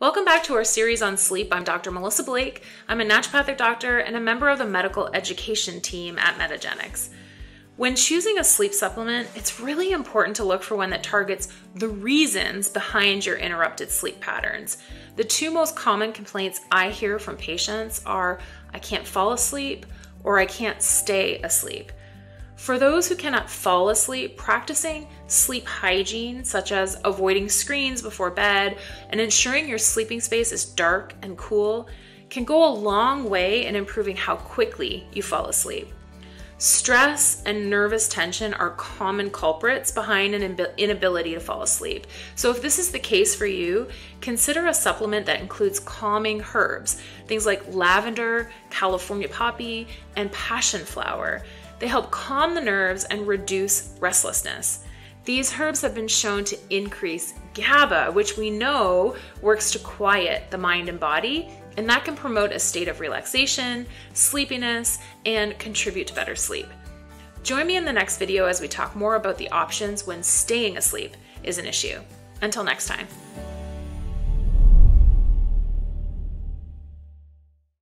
Welcome back to our series on sleep. I'm Dr. Melissa Blake. I'm a naturopathic doctor and a member of the medical education team at Metagenics. When choosing a sleep supplement, it's really important to look for one that targets the reasons behind your interrupted sleep patterns. The two most common complaints I hear from patients are I can't fall asleep or I can't stay asleep. For those who cannot fall asleep, practicing sleep hygiene, such as avoiding screens before bed and ensuring your sleeping space is dark and cool, can go a long way in improving how quickly you fall asleep. Stress and nervous tension are common culprits behind an inability to fall asleep. So, if this is the case for you, consider a supplement that includes calming herbs, things like lavender, California poppy, and passion flower. They help calm the nerves and reduce restlessness. These herbs have been shown to increase GABA, which we know works to quiet the mind and body, and that can promote a state of relaxation, sleepiness, and contribute to better sleep. Join me in the next video as we talk more about the options when staying asleep is an issue. Until next time.